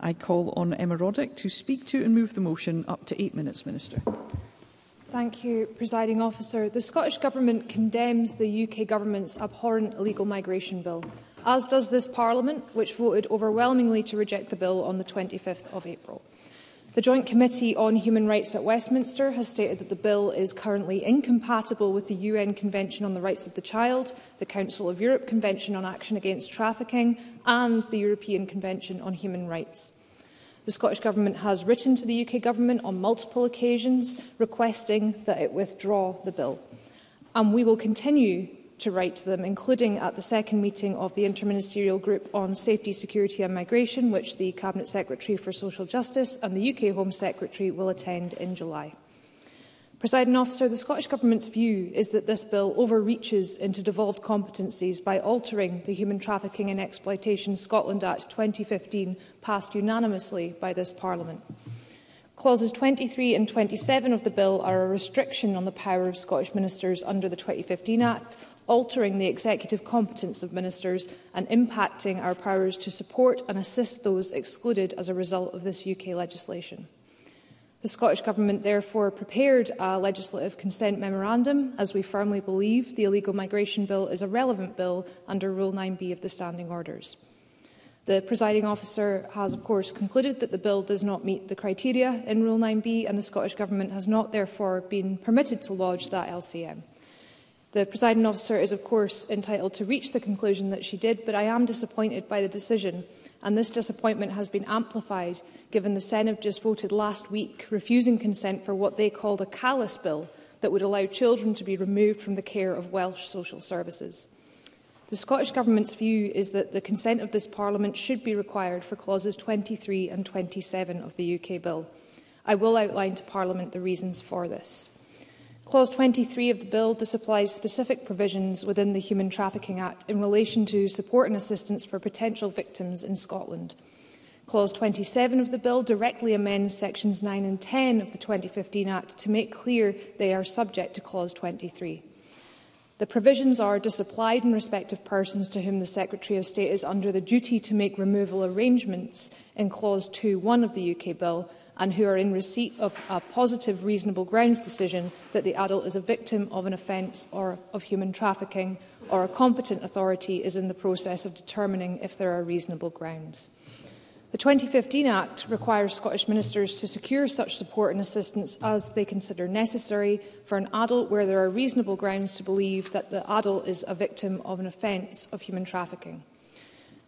I call on Emma Roddick to speak to and move the motion up to eight minutes, Minister. Thank you, Presiding Officer. The Scottish Government condemns the UK Government's abhorrent illegal migration bill, as does this Parliament, which voted overwhelmingly to reject the bill on the 25th of April. The Joint Committee on Human Rights at Westminster has stated that the bill is currently incompatible with the UN Convention on the Rights of the Child, the Council of Europe Convention on Action Against Trafficking and the European Convention on Human Rights. The Scottish Government has written to the UK Government on multiple occasions requesting that it withdraw the bill. And we will continue to write to them, including at the second meeting of the Interministerial Group on Safety, Security and Migration, which the Cabinet Secretary for Social Justice and the UK Home Secretary will attend in July. Presiding officer, the Scottish Government's view is that this bill overreaches into devolved competencies by altering the Human Trafficking and Exploitation Scotland Act 2015, passed unanimously by this Parliament. Clauses 23 and 27 of the bill are a restriction on the power of Scottish ministers under the 2015 Act altering the executive competence of ministers and impacting our powers to support and assist those excluded as a result of this UK legislation. The Scottish Government therefore prepared a legislative consent memorandum as we firmly believe the Illegal Migration Bill is a relevant bill under Rule 9b of the Standing Orders. The presiding officer has, of course, concluded that the bill does not meet the criteria in Rule 9b and the Scottish Government has not therefore been permitted to lodge that LCM. The presiding officer is, of course, entitled to reach the conclusion that she did, but I am disappointed by the decision, and this disappointment has been amplified given the Senate just voted last week refusing consent for what they called a callous bill that would allow children to be removed from the care of Welsh social services. The Scottish Government's view is that the consent of this Parliament should be required for clauses 23 and 27 of the UK Bill. I will outline to Parliament the reasons for this. Clause 23 of the bill disapplies specific provisions within the Human Trafficking Act in relation to support and assistance for potential victims in Scotland. Clause 27 of the bill directly amends sections 9 and 10 of the 2015 Act to make clear they are subject to Clause 23. The provisions are disapplied in respect of persons to whom the Secretary of State is under the duty to make removal arrangements in Clause 2.1 of the UK Bill, and who are in receipt of a positive reasonable grounds decision that the adult is a victim of an offence or of human trafficking or a competent authority is in the process of determining if there are reasonable grounds. The 2015 Act requires Scottish ministers to secure such support and assistance as they consider necessary for an adult where there are reasonable grounds to believe that the adult is a victim of an offence of human trafficking.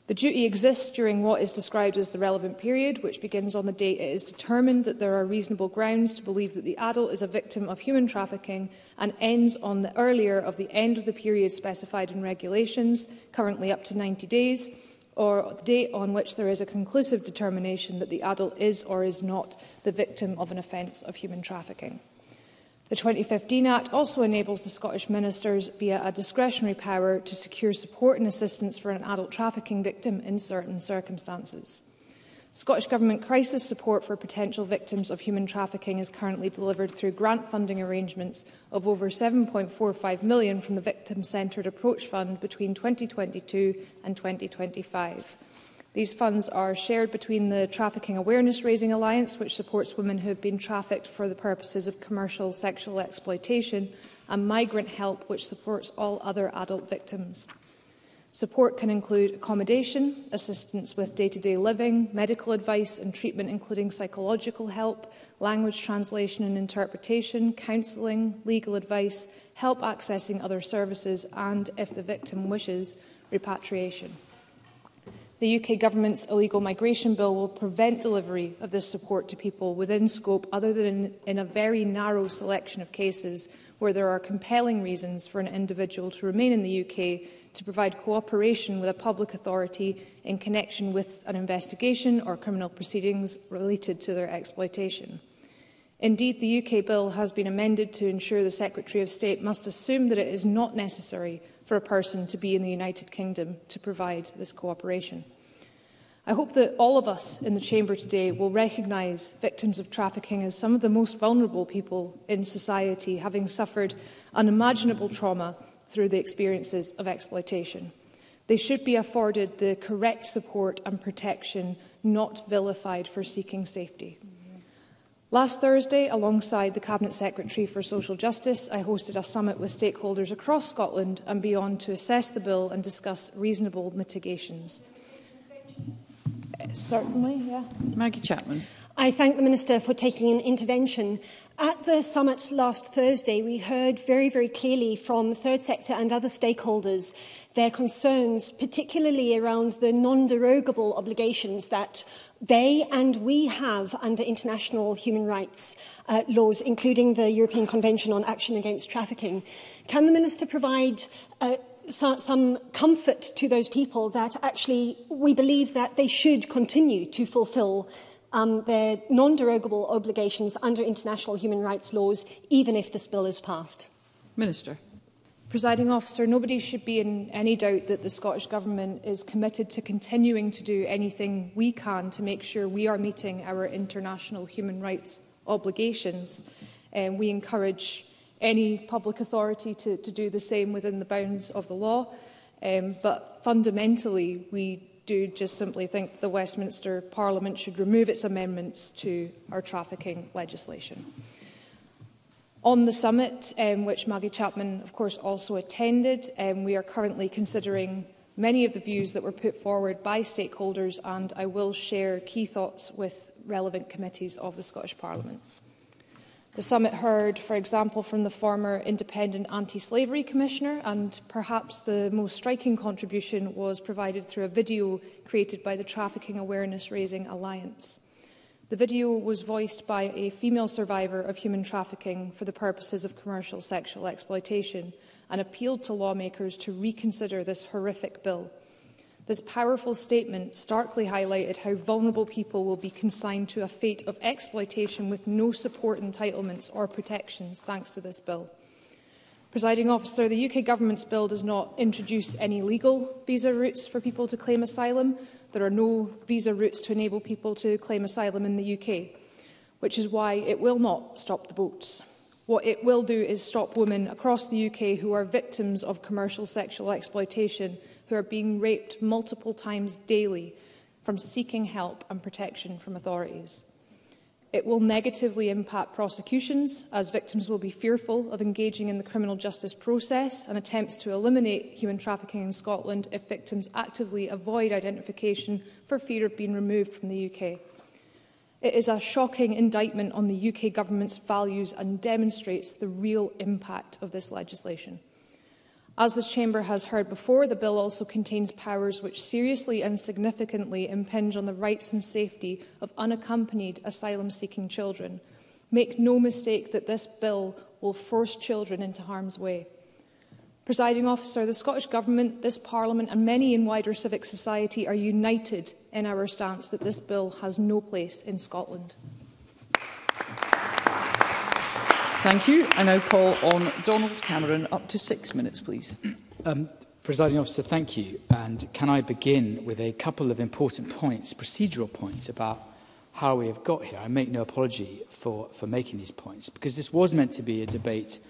The duty exists during what is described as the relevant period, which begins on the date it is determined that there are reasonable grounds to believe that the adult is a victim of human trafficking and ends on the earlier of the end of the period specified in regulations, currently up to 90 days, or the date on which there is a conclusive determination that the adult is or is not the victim of an offence of human trafficking. The 2015 Act also enables the Scottish Ministers via a discretionary power to secure support and assistance for an adult trafficking victim in certain circumstances. Scottish Government crisis support for potential victims of human trafficking is currently delivered through grant funding arrangements of over 7.45 million from the Victim Centred Approach Fund between 2022 and 2025. These funds are shared between the Trafficking Awareness Raising Alliance, which supports women who have been trafficked for the purposes of commercial sexual exploitation, and Migrant Help, which supports all other adult victims. Support can include accommodation, assistance with day-to-day -day living, medical advice and treatment including psychological help, language translation and interpretation, counselling, legal advice, help accessing other services and, if the victim wishes, repatriation the UK Government's illegal migration bill will prevent delivery of this support to people within scope other than in, in a very narrow selection of cases where there are compelling reasons for an individual to remain in the UK to provide cooperation with a public authority in connection with an investigation or criminal proceedings related to their exploitation. Indeed, the UK bill has been amended to ensure the Secretary of State must assume that it is not necessary for a person to be in the United Kingdom to provide this cooperation. I hope that all of us in the Chamber today will recognise victims of trafficking as some of the most vulnerable people in society, having suffered unimaginable trauma through the experiences of exploitation. They should be afforded the correct support and protection, not vilified for seeking safety. Last Thursday, alongside the Cabinet Secretary for Social Justice, I hosted a summit with stakeholders across Scotland and beyond to assess the bill and discuss reasonable mitigations. Certainly, yeah. Maggie Chapman. I thank the Minister for taking an intervention. At the summit last Thursday, we heard very, very clearly from the third sector and other stakeholders their concerns, particularly around the non-derogable obligations that they and we have under international human rights uh, laws, including the European Convention on Action Against Trafficking. Can the Minister provide uh, some comfort to those people that actually we believe that they should continue to fulfill um, their non-derogable obligations under international human rights laws, even if this bill is passed. Minister. Presiding officer, nobody should be in any doubt that the Scottish Government is committed to continuing to do anything we can to make sure we are meeting our international human rights obligations. Um, we encourage any public authority to, to do the same within the bounds of the law. Um, but fundamentally, we do just simply think the Westminster Parliament should remove its amendments to our trafficking legislation. On the summit, um, which Maggie Chapman, of course, also attended, um, we are currently considering many of the views that were put forward by stakeholders, and I will share key thoughts with relevant committees of the Scottish Parliament. The summit heard, for example, from the former Independent Anti-Slavery Commissioner, and perhaps the most striking contribution was provided through a video created by the Trafficking Awareness Raising Alliance. The video was voiced by a female survivor of human trafficking for the purposes of commercial sexual exploitation and appealed to lawmakers to reconsider this horrific bill. This powerful statement starkly highlighted how vulnerable people will be consigned to a fate of exploitation with no support entitlements or protections thanks to this bill. Presiding officer, the UK government's bill does not introduce any legal visa routes for people to claim asylum. There are no visa routes to enable people to claim asylum in the UK, which is why it will not stop the boats. What it will do is stop women across the UK who are victims of commercial sexual exploitation – who are being raped multiple times daily from seeking help and protection from authorities. It will negatively impact prosecutions as victims will be fearful of engaging in the criminal justice process and attempts to eliminate human trafficking in Scotland if victims actively avoid identification for fear of being removed from the UK. It is a shocking indictment on the UK government's values and demonstrates the real impact of this legislation. As this chamber has heard before, the bill also contains powers which seriously and significantly impinge on the rights and safety of unaccompanied asylum-seeking children. Make no mistake that this bill will force children into harm's way. Presiding officer, the Scottish Government, this Parliament and many in wider civic society are united in our stance that this bill has no place in Scotland. Thank you. I now call on Donald Cameron. Up to six minutes, please. Um, Presiding officer, thank you. And can I begin with a couple of important points, procedural points, about how we have got here. I make no apology for, for making these points, because this was meant to be a debate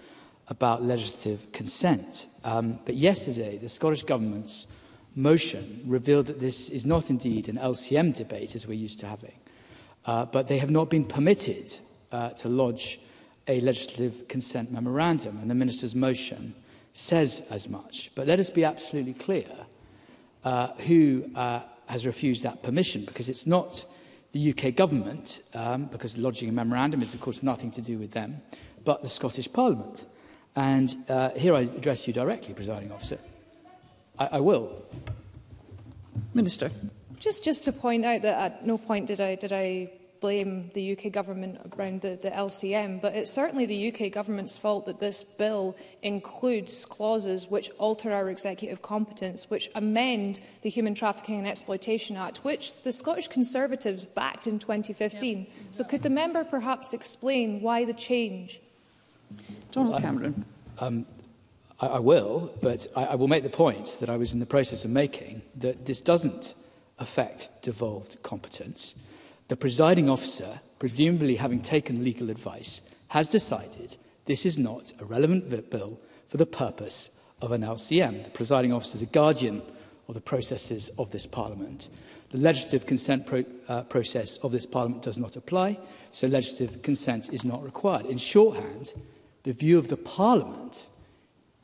about legislative consent. Um, but yesterday, the Scottish Government's motion revealed that this is not indeed an LCM debate, as we're used to having, uh, but they have not been permitted uh, to lodge a legislative consent memorandum, and the minister's motion says as much. But let us be absolutely clear uh, who uh, has refused that permission, because it's not the UK government, um, because lodging a memorandum is, of course, nothing to do with them, but the Scottish Parliament. And uh, here I address you directly, presiding officer. I, I will. Minister. Just, just to point out that at no point did I, did I blame the UK government around the, the LCM, but it's certainly the UK government's fault that this bill includes clauses which alter our executive competence, which amend the Human Trafficking and Exploitation Act, which the Scottish Conservatives backed in 2015. Yep. So could the member perhaps explain why the change? Donald Cameron. Um, I, I will, but I, I will make the point that I was in the process of making that this doesn't affect devolved competence. The presiding officer, presumably having taken legal advice, has decided this is not a relevant bill for the purpose of an LCM. The presiding officer is a guardian of the processes of this Parliament. The legislative consent pro uh, process of this Parliament does not apply, so legislative consent is not required. In shorthand, the view of the Parliament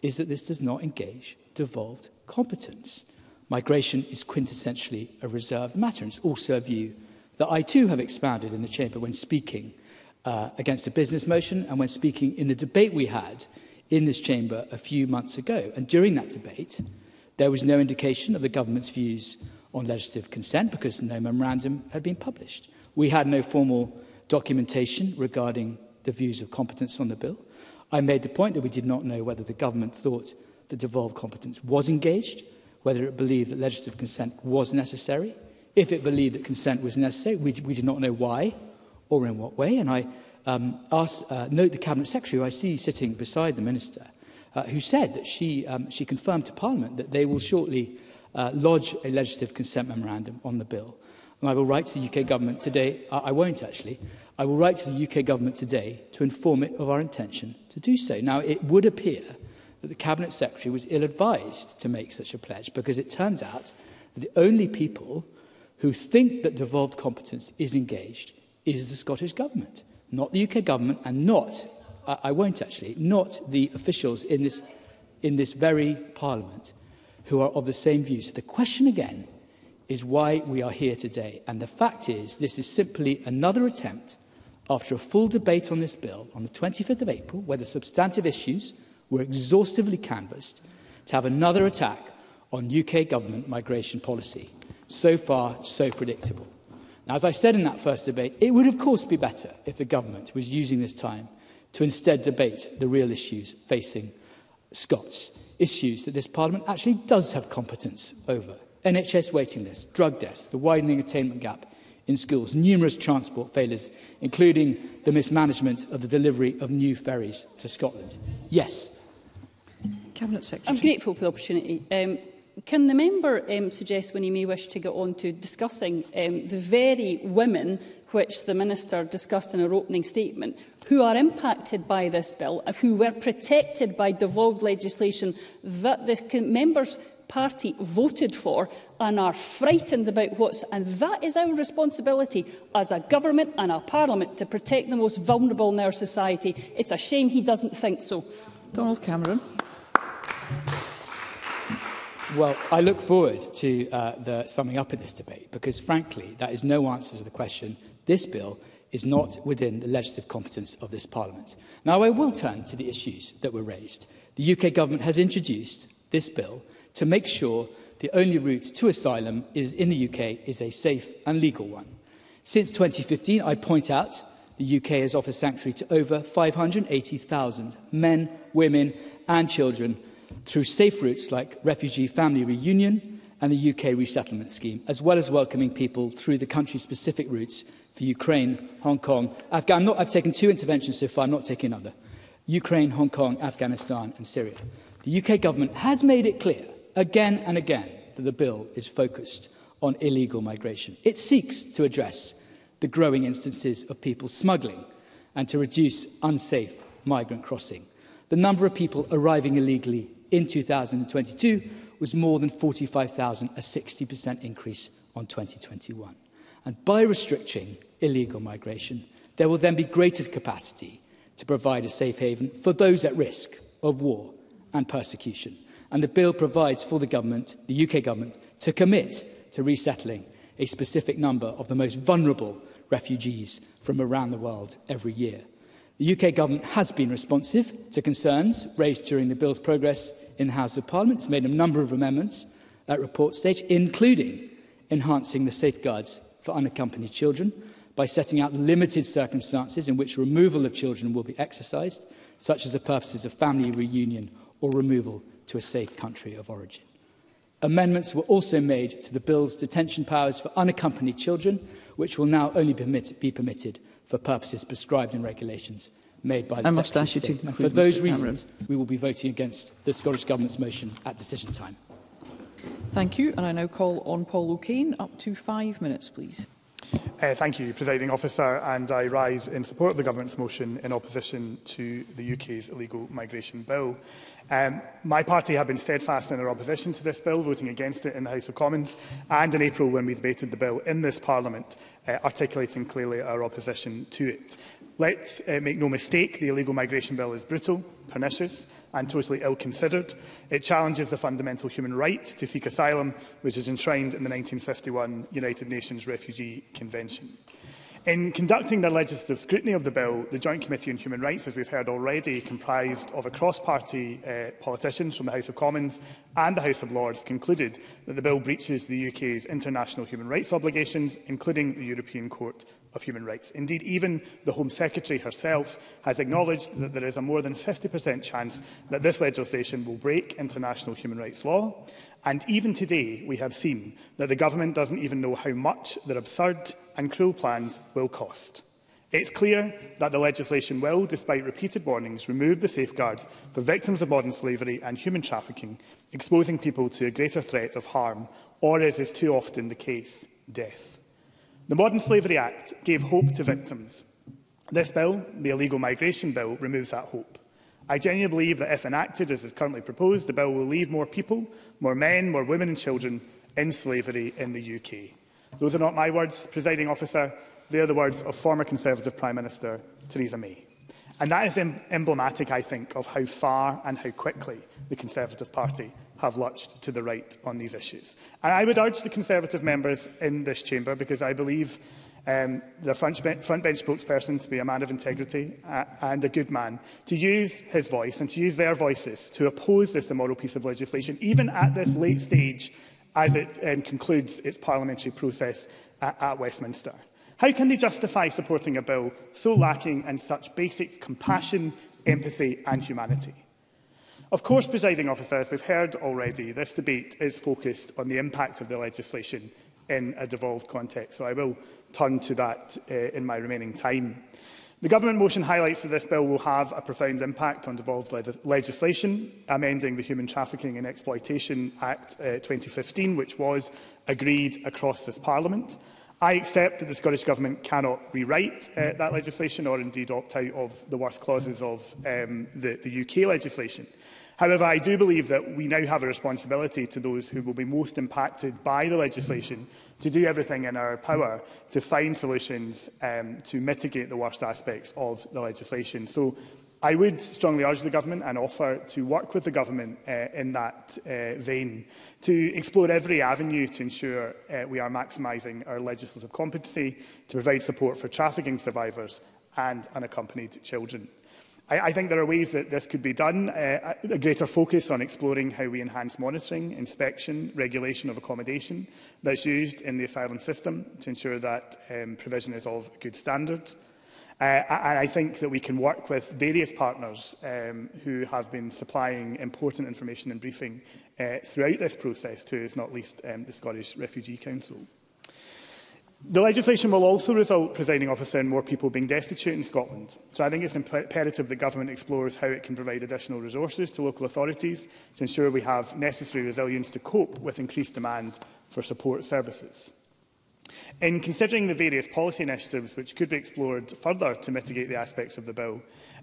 is that this does not engage devolved competence. Migration is quintessentially a reserved matter, and it's also a view that I too have expanded in the chamber when speaking uh, against a business motion and when speaking in the debate we had in this chamber a few months ago. And during that debate, there was no indication of the government's views on legislative consent because no memorandum had been published. We had no formal documentation regarding the views of competence on the bill. I made the point that we did not know whether the government thought that devolved competence was engaged, whether it believed that legislative consent was necessary, if it believed that consent was necessary. We, we did not know why or in what way. And I um, asked, uh, note the Cabinet Secretary, who I see sitting beside the Minister, uh, who said that she, um, she confirmed to Parliament that they will shortly uh, lodge a legislative consent memorandum on the bill. And I will write to the UK government today, I, I won't actually, I will write to the UK government today to inform it of our intention to do so. Now, it would appear that the Cabinet Secretary was ill-advised to make such a pledge because it turns out that the only people who think that devolved competence is engaged is the Scottish Government, not the UK Government and not, I, I won't actually, not the officials in this, in this very Parliament who are of the same view. So the question again is why we are here today. And the fact is, this is simply another attempt after a full debate on this bill on the 25th of April, where the substantive issues were exhaustively canvassed, to have another attack on UK government migration policy. So far, so predictable. Now, as I said in that first debate, it would, of course, be better if the government was using this time to instead debate the real issues facing Scots, issues that this Parliament actually does have competence over. NHS waiting lists, drug deaths, the widening attainment gap in schools, numerous transport failures, including the mismanagement of the delivery of new ferries to Scotland. Yes. Cabinet Secretary. I'm grateful for the opportunity. Um, Can the member um, suggest when he may wish to get on to discussing um, the very women which the Minister discussed in her opening statement who are impacted by this bill, who were protected by devolved legislation that the members party voted for and are frightened about what's and that is our responsibility as a government and a parliament to protect the most vulnerable in our society. It's a shame he doesn't think so. Donald Cameron. Well, I look forward to uh, the summing up of this debate because, frankly, that is no answer to the question. This bill is not within the legislative competence of this Parliament. Now, I will turn to the issues that were raised. The UK government has introduced this bill to make sure the only route to asylum is in the UK is a safe and legal one. Since 2015, I point out the UK has offered sanctuary to over 580,000 men, women and children through safe routes like refugee family reunion and the UK resettlement scheme, as well as welcoming people through the country-specific routes for Ukraine, Hong Kong, Afghanistan. Not, I've taken two interventions so far, I'm not taking another. Ukraine, Hong Kong, Afghanistan and Syria. The UK government has made it clear again and again that the bill is focused on illegal migration. It seeks to address the growing instances of people smuggling and to reduce unsafe migrant crossing. The number of people arriving illegally in 2022 was more than 45,000, a 60% increase on 2021. And by restricting illegal migration, there will then be greater capacity to provide a safe haven for those at risk of war and persecution. And the bill provides for the government, the UK government, to commit to resettling a specific number of the most vulnerable refugees from around the world every year. The UK government has been responsive to concerns raised during the bill's progress in the House of Parliament. It's made a number of amendments at report stage, including enhancing the safeguards for unaccompanied children by setting out limited circumstances in which removal of children will be exercised, such as the purposes of family reunion or removal to a safe country of origin. Amendments were also made to the bill's detention powers for unaccompanied children, which will now only permit, be permitted for purposes prescribed in regulations made by the I must ask you to conclude, For those Mr. reasons, Cameron. we will be voting against the Scottish Government's motion at decision time. Thank you. And I now call on Paul O'Kane. Up to five minutes, please. Uh, thank you, Presiding Officer, and I rise in support of the Government's motion in opposition to the UK's illegal migration bill. Um, my party have been steadfast in their opposition to this bill, voting against it in the House of Commons, and in April when we debated the bill in this Parliament, uh, articulating clearly our opposition to it. Let's uh, make no mistake, the illegal migration bill is brutal, pernicious and totally ill-considered. It challenges the fundamental human right to seek asylum, which is enshrined in the 1951 United Nations Refugee Convention. In conducting their legislative scrutiny of the bill, the Joint Committee on Human Rights, as we've heard already, comprised of a cross-party uh, politicians from the House of Commons and the House of Lords, concluded that the bill breaches the UK's international human rights obligations, including the European Court of human rights. Indeed, even the Home Secretary herself has acknowledged that there is a more than 50% chance that this legislation will break international human rights law. And even today, we have seen that the government doesn't even know how much their absurd and cruel plans will cost. It's clear that the legislation will, despite repeated warnings, remove the safeguards for victims of modern slavery and human trafficking, exposing people to a greater threat of harm, or as is too often the case, death. The Modern Slavery Act gave hope to victims. This bill, the Illegal Migration Bill, removes that hope. I genuinely believe that if enacted as is currently proposed, the bill will leave more people, more men, more women and children in slavery in the UK. Those are not my words, presiding officer. They are the words of former Conservative Prime Minister Theresa May. And that is em emblematic, I think, of how far and how quickly the Conservative Party have lurched to the right on these issues. And I would urge the Conservative members in this chamber, because I believe um, the front bench, front bench spokesperson to be a man of integrity uh, and a good man, to use his voice and to use their voices to oppose this immoral piece of legislation, even at this late stage as it um, concludes its parliamentary process at, at Westminster. How can they justify supporting a bill so lacking in such basic compassion, empathy and humanity? Of course, presiding officer, we've heard already, this debate is focused on the impact of the legislation in a devolved context, so I will turn to that uh, in my remaining time. The government motion highlights that this bill will have a profound impact on devolved le legislation, amending the Human Trafficking and Exploitation Act eh, uh, 2015, which was agreed across this Parliament. I accept that the Scottish Government cannot rewrite uh, that legislation or indeed opt out of the worst clauses of um, the, the UK legislation. However, I do believe that we now have a responsibility to those who will be most impacted by the legislation to do everything in our power to find solutions um, to mitigate the worst aspects of the legislation. So I would strongly urge the Government and offer to work with the Government uh, in that uh, vein to explore every avenue to ensure uh, we are maximising our legislative competency to provide support for trafficking survivors and unaccompanied children. I, I think there are ways that this could be done, uh, a greater focus on exploring how we enhance monitoring, inspection, regulation of accommodation that's used in the asylum system to ensure that um, provision is of good standard. Uh, and I think that we can work with various partners um, who have been supplying important information and briefing uh, throughout this process to, is not least, um, the Scottish Refugee Council. The legislation will also result, presiding officer, in more people being destitute in Scotland. So I think it's imperative that government explores how it can provide additional resources to local authorities to ensure we have necessary resilience to cope with increased demand for support services. In considering the various policy initiatives which could be explored further to mitigate the aspects of the bill,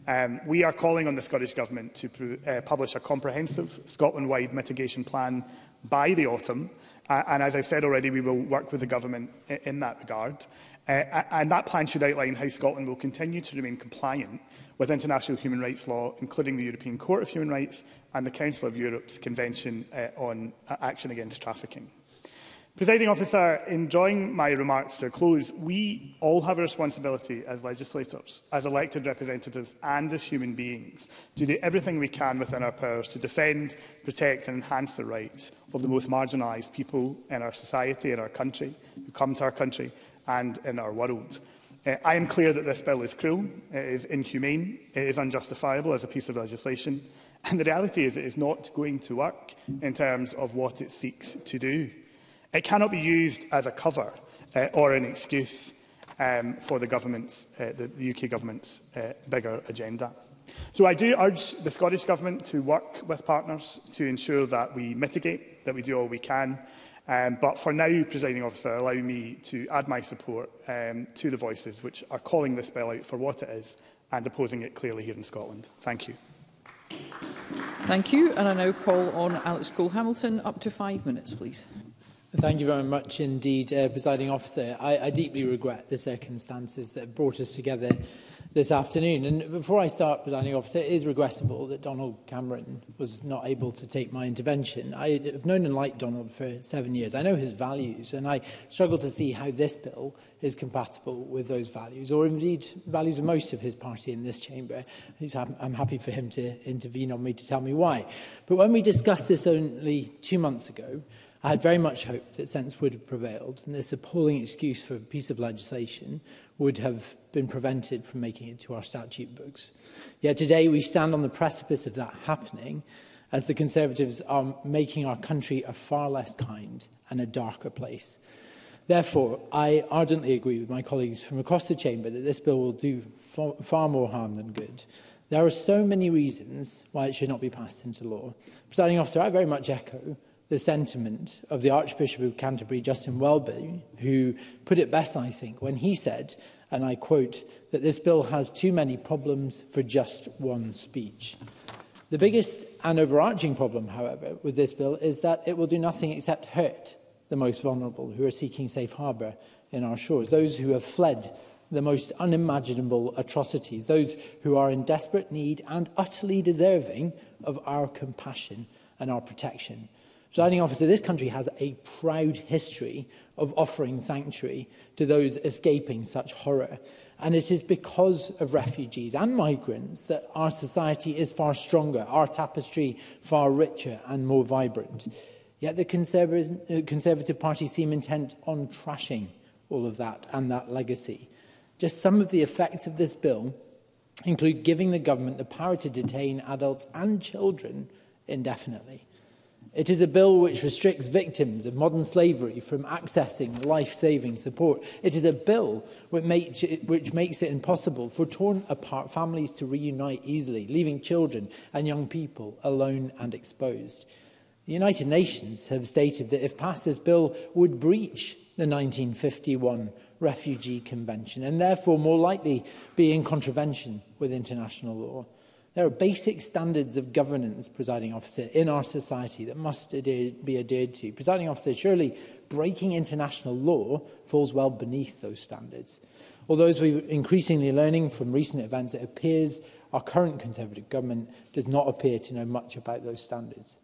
um, we are calling on the Scottish Government to uh, publish a comprehensive Scotland-wide mitigation plan by the autumn. Uh, and as I've said already, we will work with the Government in, in that regard. Uh, and that plan should outline how Scotland will continue to remain compliant with international human rights law, including the European Court of Human Rights and the Council of Europe's Convention uh, on uh, Action Against Trafficking. Presiding officer, in drawing my remarks to a close, we all have a responsibility as legislators, as elected representatives and as human beings to do everything we can within our powers to defend, protect and enhance the rights of the most marginalised people in our society, in our country, who come to our country and in our world. Uh, I am clear that this bill is cruel, it is inhumane, it is unjustifiable as a piece of legislation, and the reality is it is not going to work in terms of what it seeks to do. It cannot be used as a cover uh, or an excuse um, for the, government's, uh, the UK government's uh, bigger agenda. So I do urge the Scottish Government to work with partners to ensure that we mitigate, that we do all we can. Um, but for now, presiding officer, allow me to add my support um, to the voices which are calling this bill out for what it is and opposing it clearly here in Scotland. Thank you. Thank you. And I now call on Alex Cole-Hamilton. Up to five minutes, please. Thank you very much indeed, uh, Presiding Officer. I, I deeply regret the circumstances that brought us together this afternoon. And before I start, Presiding Officer, it is regrettable that Donald Cameron was not able to take my intervention. I have known and liked Donald for seven years. I know his values, and I struggle to see how this bill is compatible with those values, or indeed values of most of his party in this chamber. I'm happy for him to intervene on me to tell me why. But when we discussed this only two months ago, I had very much hoped that sense would have prevailed and this appalling excuse for a piece of legislation would have been prevented from making it to our statute books. Yet today we stand on the precipice of that happening as the Conservatives are making our country a far less kind and a darker place. Therefore, I ardently agree with my colleagues from across the chamber that this bill will do far more harm than good. There are so many reasons why it should not be passed into law. Presiding officer, I very much echo the sentiment of the Archbishop of Canterbury, Justin Welby, who put it best, I think, when he said, and I quote, that this bill has too many problems for just one speech. The biggest and overarching problem, however, with this bill is that it will do nothing except hurt the most vulnerable who are seeking safe harbour in our shores, those who have fled the most unimaginable atrocities, those who are in desperate need and utterly deserving of our compassion and our protection. Presiding officer, this country has a proud history of offering sanctuary to those escaping such horror. And it is because of refugees and migrants that our society is far stronger, our tapestry far richer and more vibrant. Yet the Conservative, uh, Conservative Party seem intent on trashing all of that and that legacy. Just some of the effects of this bill include giving the government the power to detain adults and children indefinitely. It is a bill which restricts victims of modern slavery from accessing life-saving support. It is a bill which, makes it, which makes it impossible for torn-apart families to reunite easily, leaving children and young people alone and exposed. The United Nations have stated that if passed, this bill would breach the 1951 Refugee Convention and therefore more likely be in contravention with international law. There are basic standards of governance, presiding officer, in our society that must be adhered to. Presiding officer, surely breaking international law falls well beneath those standards. Although as we're increasingly learning from recent events, it appears our current Conservative government does not appear to know much about those standards.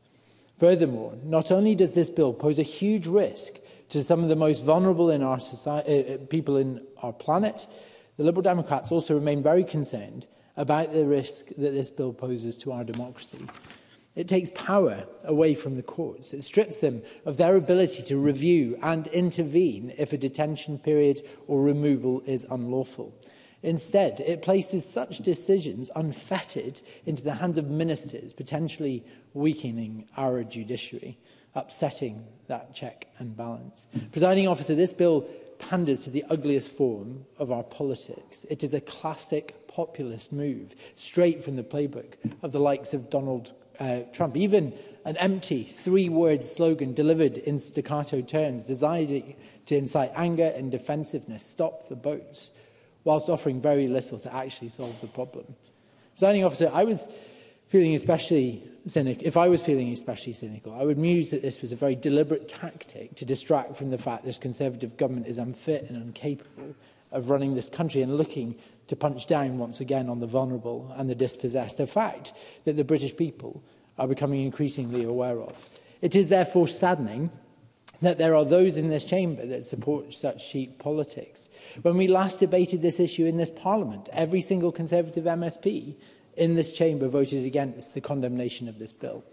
Furthermore, not only does this bill pose a huge risk to some of the most vulnerable in our society, uh, uh, people in our planet, the Liberal Democrats also remain very concerned about the risk that this bill poses to our democracy. It takes power away from the courts. It strips them of their ability to review and intervene if a detention period or removal is unlawful. Instead, it places such decisions unfettered into the hands of ministers, potentially weakening our judiciary, upsetting that check and balance. Presiding officer, this bill panders to the ugliest form of our politics. It is a classic populist move, straight from the playbook of the likes of Donald uh, Trump. Even an empty three-word slogan delivered in staccato terms, designed to incite anger and defensiveness, stop the boats, whilst offering very little to actually solve the problem. Signing officer, I was feeling especially cynic, if I was feeling especially cynical, I would muse that this was a very deliberate tactic to distract from the fact this Conservative government is unfit and incapable of running this country and looking to punch down once again on the vulnerable and the dispossessed, a fact that the British people are becoming increasingly aware of. It is therefore saddening that there are those in this chamber that support such cheap politics. When we last debated this issue in this parliament, every single Conservative MSP in this chamber voted against the condemnation of this bill.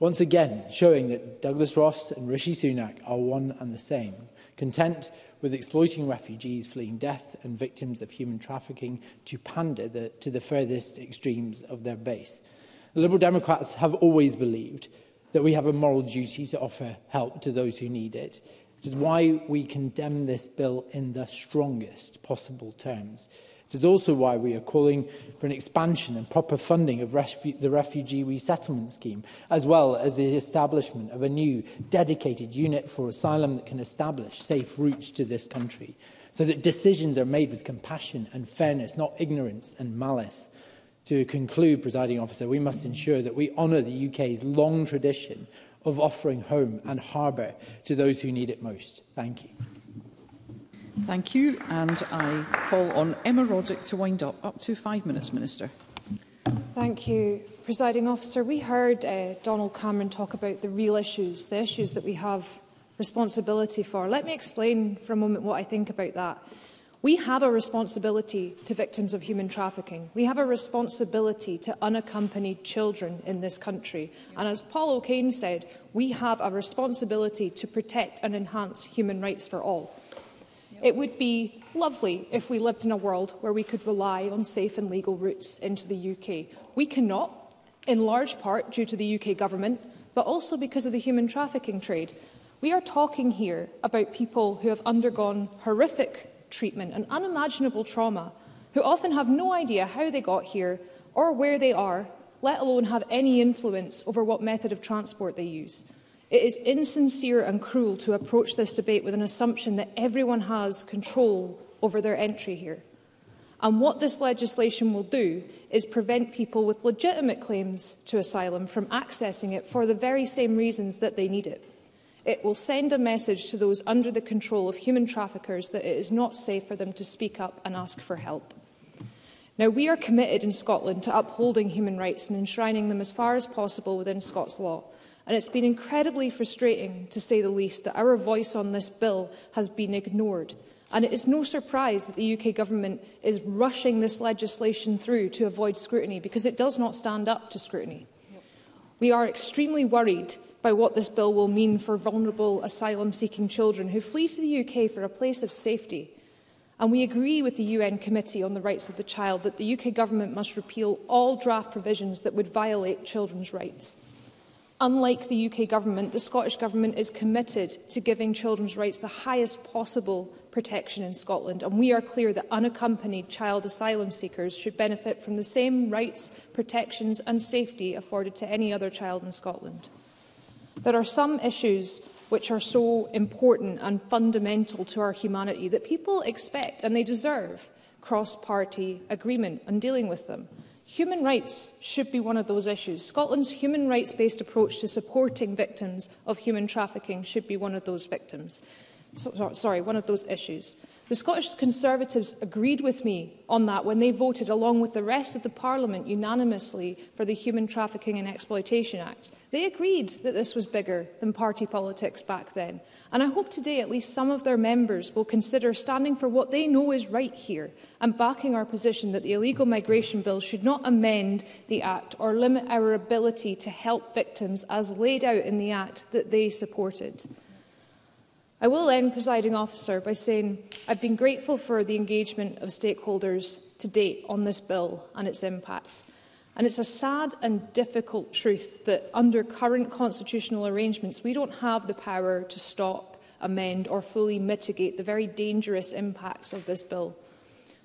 Once again, showing that Douglas Ross and Rishi Sunak are one and the same, content with exploiting refugees fleeing death and victims of human trafficking to pander the, to the furthest extremes of their base. The Liberal Democrats have always believed that we have a moral duty to offer help to those who need it, which is why we condemn this bill in the strongest possible terms. It is also why we are calling for an expansion and proper funding of refu the Refugee Resettlement Scheme, as well as the establishment of a new dedicated unit for asylum that can establish safe routes to this country, so that decisions are made with compassion and fairness, not ignorance and malice. To conclude, presiding officer, we must ensure that we honour the UK's long tradition of offering home and harbour to those who need it most. Thank you. Thank you. And I call on Emma Roddick to wind up. Up to five minutes, Minister. Thank you, Presiding Officer. We heard uh, Donald Cameron talk about the real issues, the issues that we have responsibility for. Let me explain for a moment what I think about that. We have a responsibility to victims of human trafficking. We have a responsibility to unaccompanied children in this country. And as Paul O'Kane said, we have a responsibility to protect and enhance human rights for all. It would be lovely if we lived in a world where we could rely on safe and legal routes into the UK. We cannot, in large part due to the UK government, but also because of the human trafficking trade. We are talking here about people who have undergone horrific treatment and unimaginable trauma, who often have no idea how they got here or where they are, let alone have any influence over what method of transport they use. It is insincere and cruel to approach this debate with an assumption that everyone has control over their entry here. And what this legislation will do is prevent people with legitimate claims to asylum from accessing it for the very same reasons that they need it. It will send a message to those under the control of human traffickers that it is not safe for them to speak up and ask for help. Now, we are committed in Scotland to upholding human rights and enshrining them as far as possible within Scots law. And it's been incredibly frustrating, to say the least, that our voice on this bill has been ignored. And it is no surprise that the UK government is rushing this legislation through to avoid scrutiny, because it does not stand up to scrutiny. We are extremely worried by what this bill will mean for vulnerable asylum-seeking children who flee to the UK for a place of safety. And we agree with the UN Committee on the Rights of the Child that the UK government must repeal all draft provisions that would violate children's rights. Unlike the UK Government, the Scottish Government is committed to giving children's rights the highest possible protection in Scotland, and we are clear that unaccompanied child asylum seekers should benefit from the same rights, protections and safety afforded to any other child in Scotland. There are some issues which are so important and fundamental to our humanity that people expect and they deserve cross-party agreement on dealing with them. Human rights should be one of those issues. Scotland's human rights-based approach to supporting victims of human trafficking should be one of those victims. So, sorry, one of those issues. The Scottish Conservatives agreed with me on that when they voted, along with the rest of the Parliament, unanimously for the Human Trafficking and Exploitation Act. They agreed that this was bigger than party politics back then. And I hope today at least some of their members will consider standing for what they know is right here and backing our position that the illegal migration bill should not amend the Act or limit our ability to help victims as laid out in the Act that they supported. I will end, presiding officer, by saying I've been grateful for the engagement of stakeholders to date on this bill and its impacts. And it's a sad and difficult truth that under current constitutional arrangements, we don't have the power to stop, amend or fully mitigate the very dangerous impacts of this bill.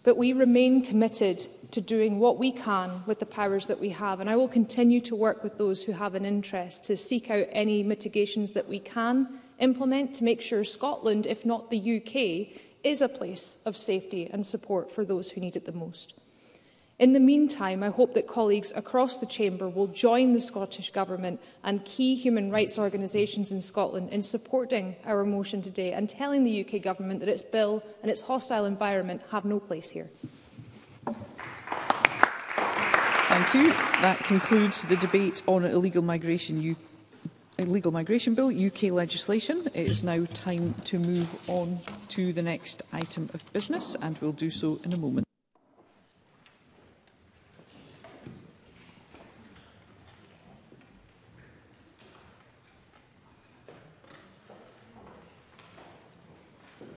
But we remain committed to doing what we can with the powers that we have. And I will continue to work with those who have an interest to seek out any mitigations that we can implement to make sure Scotland, if not the UK, is a place of safety and support for those who need it the most. In the meantime, I hope that colleagues across the Chamber will join the Scottish Government and key human rights organisations in Scotland in supporting our motion today and telling the UK Government that its bill and its hostile environment have no place here. Thank you. That concludes the debate on illegal migration UK. Legal Migration Bill, UK legislation. It is now time to move on to the next item of business and we'll do so in a moment.